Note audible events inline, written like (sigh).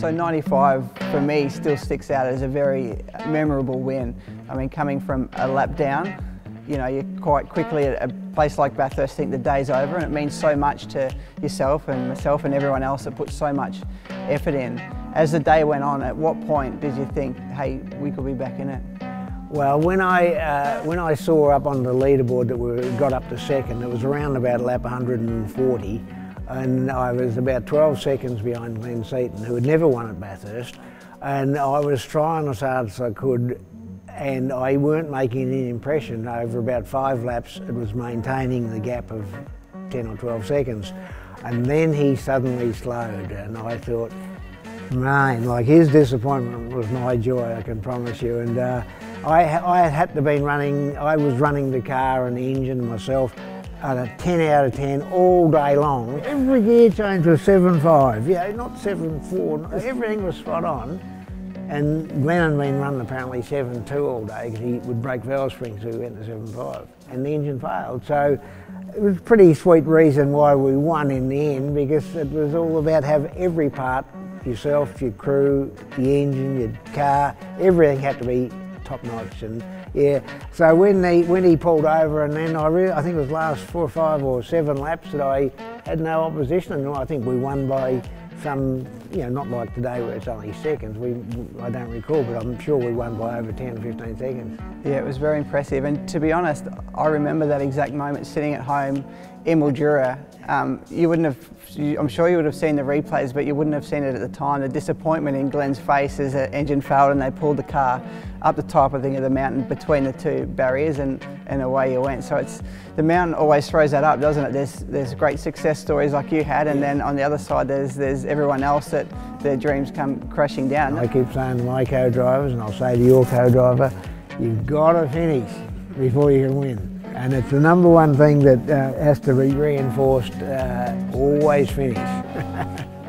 So 95 for me still sticks out as a very memorable win. I mean, coming from a lap down, you know, you're quite quickly at a place like Bathurst think the day's over and it means so much to yourself and myself and everyone else that puts so much effort in. As the day went on, at what point did you think, hey, we could be back in it? Well, when I uh, when I saw up on the leaderboard that we got up to second, it was around about lap 140, and I was about 12 seconds behind Glenn Seton, who had never won at Bathurst, and I was trying as hard as I could, and I weren't making any impression. Over about five laps, it was maintaining the gap of 10 or 12 seconds, and then he suddenly slowed, and I thought, man, like his disappointment was my joy, I can promise you, and. Uh, I, I had to been running, I was running the car and the engine myself at a 10 out of 10 all day long. Every gear change was 7.5, yeah, not 7.4, everything was spot on. And Glenn had been running apparently 7.2 all day because he would break valve springs so he went to 7.5 and the engine failed. So it was a pretty sweet reason why we won in the end because it was all about have every part, yourself, your crew, the engine, your car, everything had to be top notch. And yeah, so when he when he pulled over, and then I really, I think it was last four or five or seven laps that I had no opposition, and I think we won by some, you know, not like today where it's only seconds. We, I don't recall, but I'm sure we won by over 10 or 15 seconds. Yeah, it was very impressive. And to be honest, I remember that exact moment sitting at home in Mildura. Um, you wouldn't have, I'm sure you would have seen the replays, but you wouldn't have seen it at the time. The disappointment in Glenn's face as the engine failed and they pulled the car up the top, I think, of the mountain between the two barriers and, and away you went. So it's, the mountain always throws that up, doesn't it? There's, there's great success stories like you had, and then on the other side, there's, there's everyone else that their dreams come crashing down. I keep saying to my co-drivers, and I'll say to your co-driver, you've got to finish before you can win. And it's the number one thing that uh, has to be reinforced, uh, always finish. (laughs)